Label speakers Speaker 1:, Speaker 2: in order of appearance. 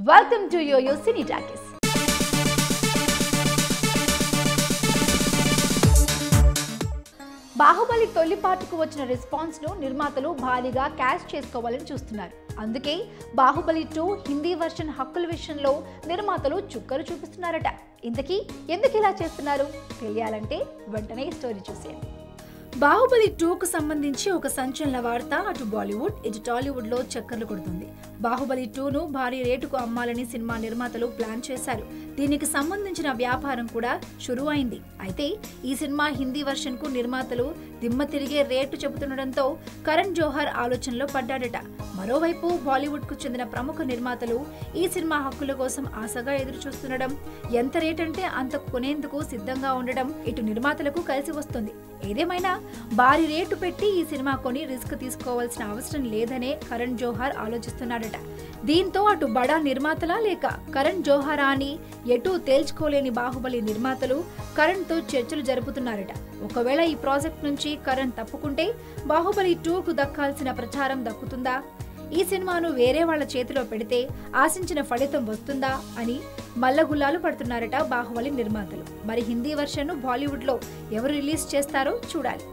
Speaker 1: Welcome to యో యో సినీ talkies Baahubali తొలి పాటకు వచ్చిన రెస్పాన్స్ను నిర్మాతలు భారీగా క్యాష్ చేసుకోవాలని చూస్తున్నారు. అందుకే బాహుబలి టూ హిందీ వర్షన్ హక్కుల విషయంలో నిర్మాతలు చుక్కలు చూపిస్తున్నారట. ఇంతకీ ఎందుకు ఇలా చేస్తున్నారు? తెలియాలంటే వెంటనే స్టోరీ చూసేయండి. బాహుబలి టూకు సంబంధించి ఒక సంచలన వార్త అటు బాలీవుడ్ ఇటు టాలీవుడ్లో చక్కర్లు కొడుతుంది. బాహుబలి టూను భారీ రేటుకు అమ్మాలని సినిమా నిర్మాతలు ప్లాన్ చేశారు. దీనికి సంబంధించిన వ్యాపారం కూడా షురు అయింది అయితే ఈ సినిమా హిందీ వర్షన్కు నిర్మాతలు దిమ్మ తిరిగే రేటు చెబుతుండటంతో కరణ్ జోహర్ ఆలోచనలో పడ్డాడట. మరోవైపు బాలీవుడ్కు చెందిన ప్రముఖ నిర్మాతలు ఈ సినిమా హక్కుల కోసం ఆశగా ఎదురు చూస్తుండడం ఎంత రేటంటే అంత కొనేందుకు సిద్ధంగా ఉండడం ఇటు నిర్మాతలకు కలిసి వస్తుంది. ఏదేమైనా భారీ రేటు పెట్టి ఈ సినిమా కొని రిస్క్ తీసుకోవాల్సిన అవసరం లేదనే కరణ్ జోహార్ ఆలోచిస్తున్నాడట. దీంతో అటు బడా నిర్మాతల లేక కరణ్ జోహారా అని ఎటూ తేల్చుకోలేని బాహుబలి నిర్మాతలు కరణ్తో చర్చలు జరుపుతున్నారట. ఒకవేళ ఈ ప్రాజెక్ట్ నుంచి కరణ్ తప్పుకుంటే బాహుబలి టూకు దక్కాల్సిన ప్రచారం దక్కుతుందా? ఈ సినిమాను వేరే వాళ్ళ చేతిలో పెడితే ఆశించిన ఫలితం వస్తుందా అని మల్లగుల్లాలు పడుతున్నారట బాహుబలి నిర్మాతలు. మరి హిందీ వర్షన్ను బాలీవుడ్లో ఎవరు రిలీజ్ చేస్తారో చూడాలి.